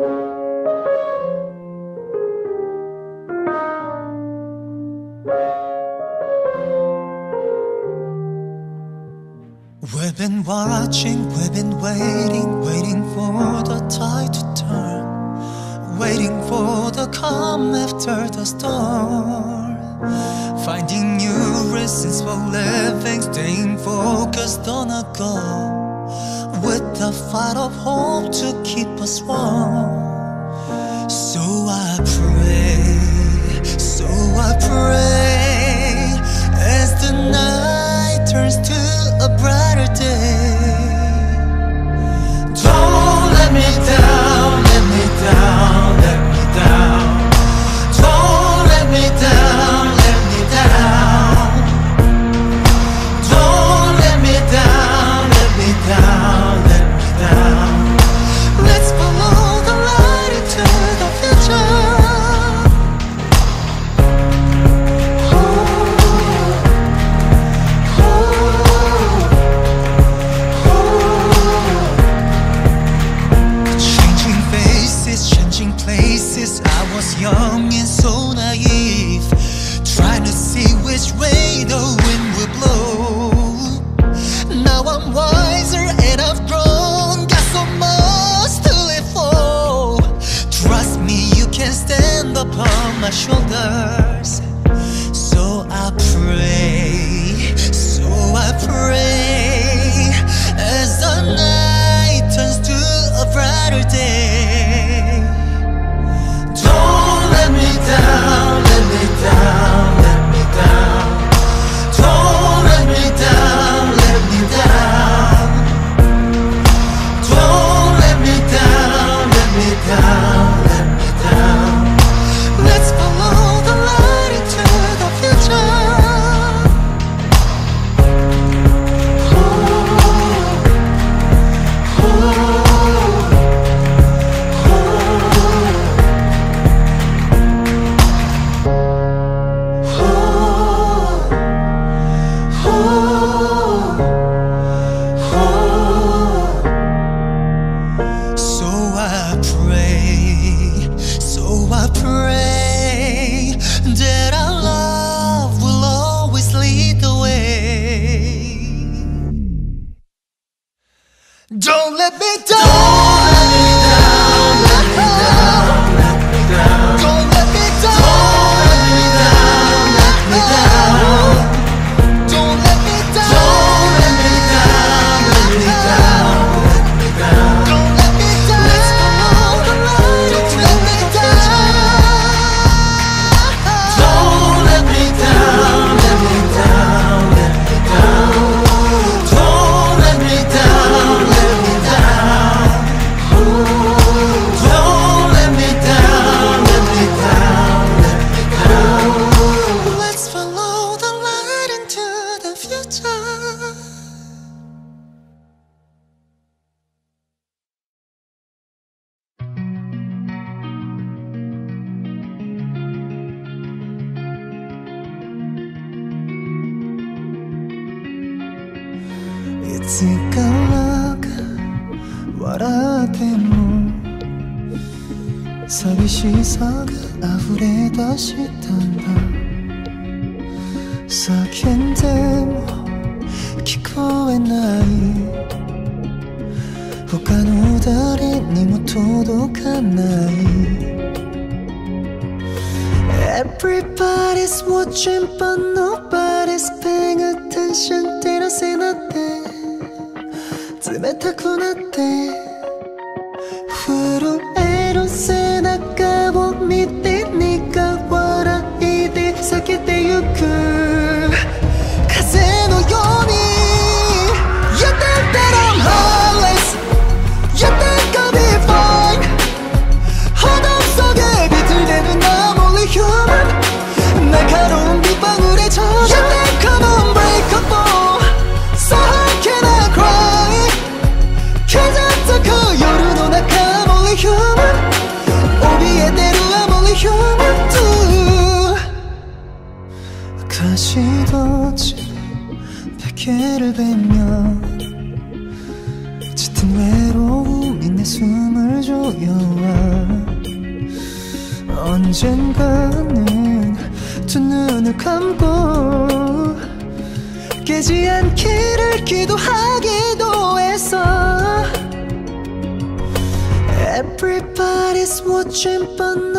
We've been watching, we've been waiting, waiting for the tide to turn, waiting for the calm after the storm. Finding new reasons for living, staying focused on a goal the fight of hope to keep us warm. So I pray, so I pray, as the night turns to a brighter day. Don't let me down. upon my shoulders. したんだ叫んでも聞こえない他の誰にも届かない Everybody's watching but nobody's paying attention 照らせなって冷たくなって watching but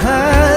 high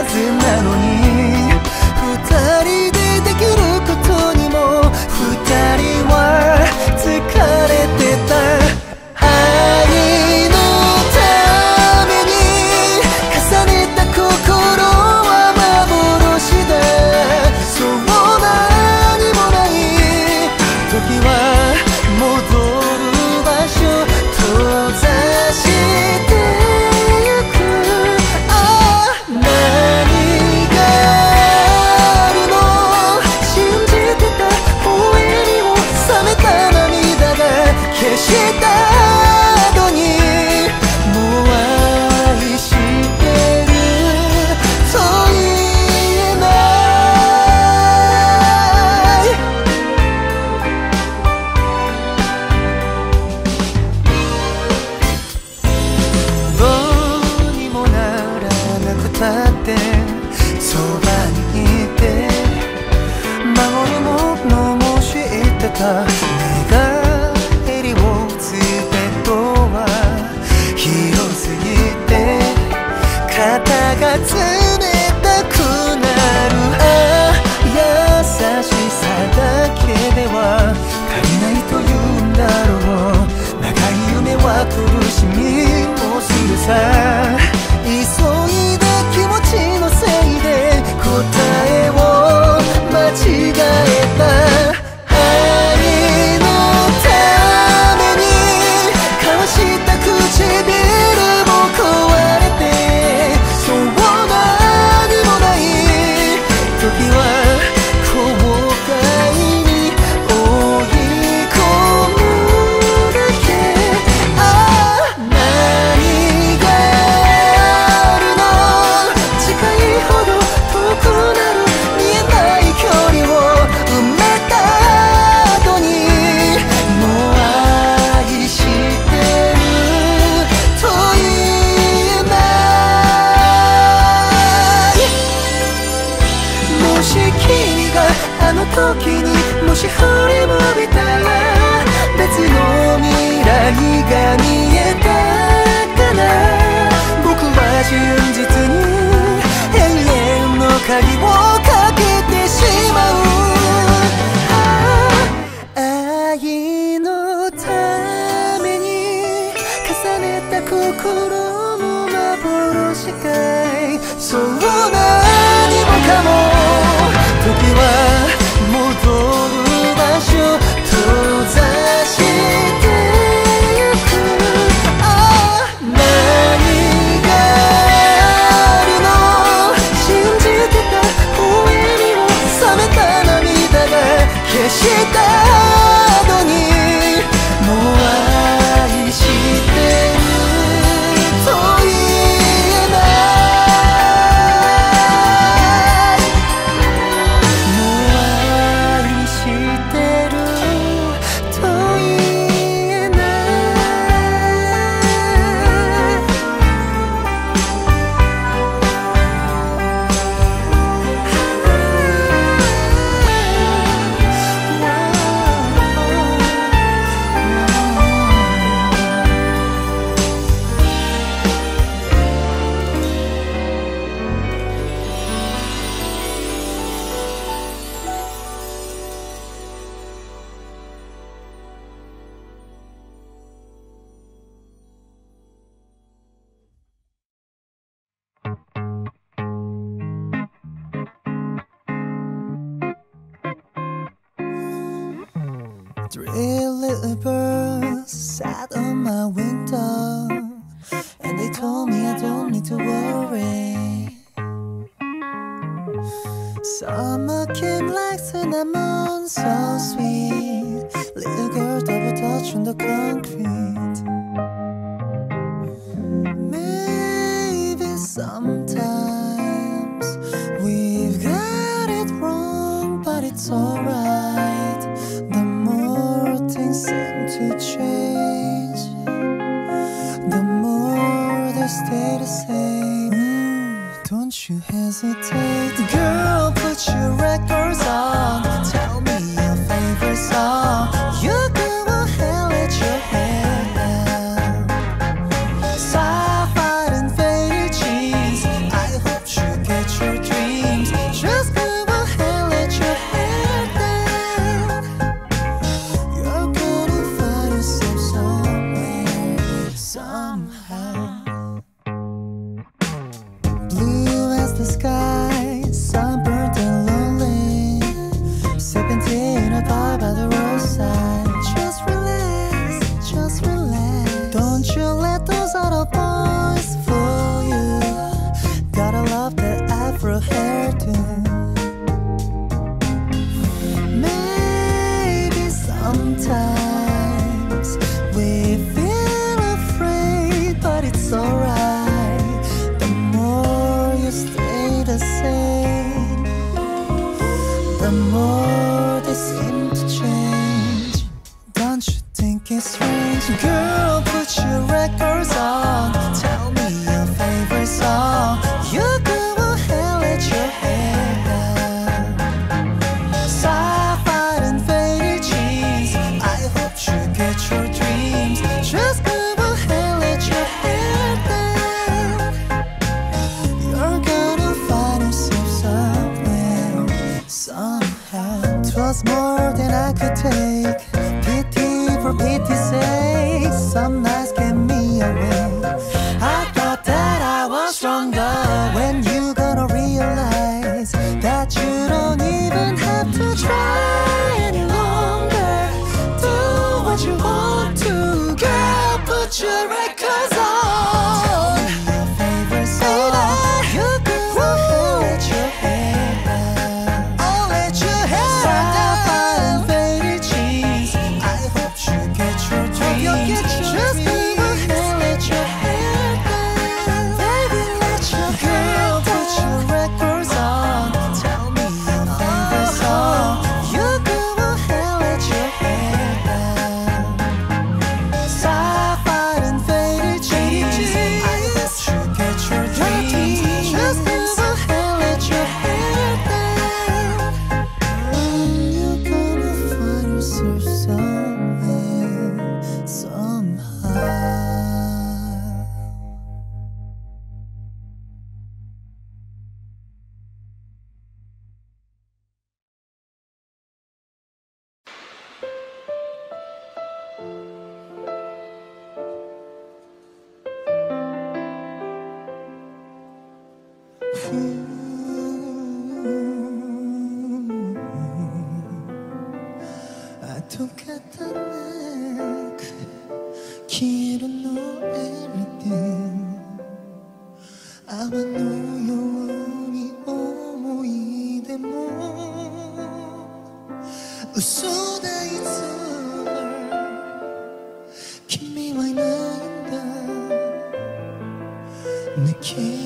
肩が冷たくなるあ優しさだけでは足りないというんだろう。長い夢は苦しみもするさ急いで気持ちのせいで答えを間違えた。Summer came like cinnamon, so sweet. Little girl double Dutch on the concrete. Maybe sometimes we've got it wrong, but it's alright. The more things seem to change, the more they stay the same. Mm, don't you hesitate, girl such a record. amor desse Change.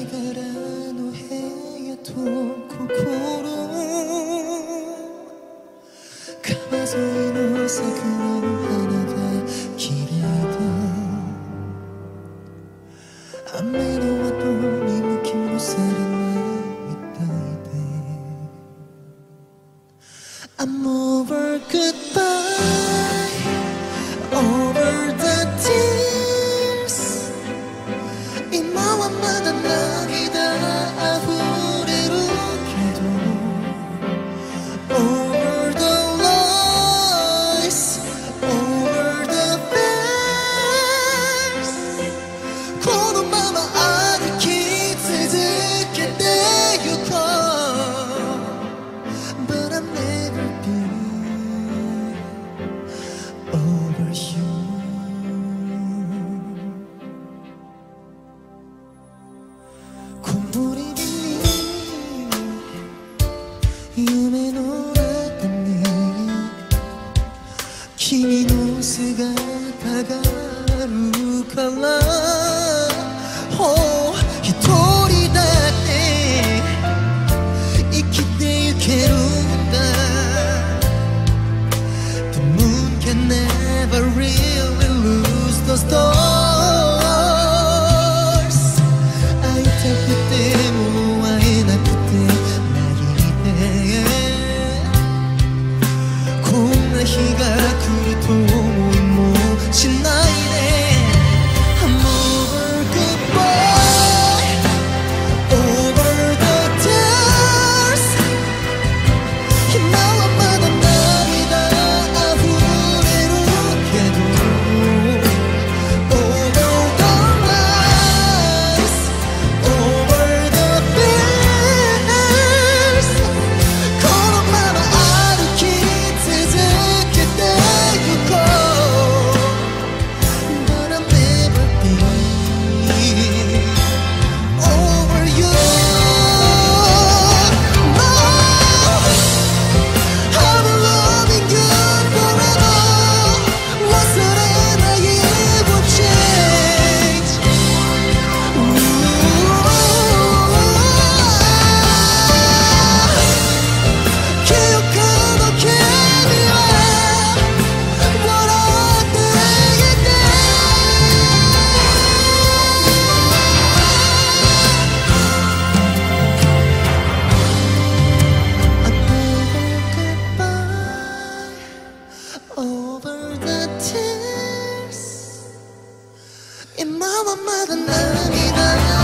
마음만은 아니다.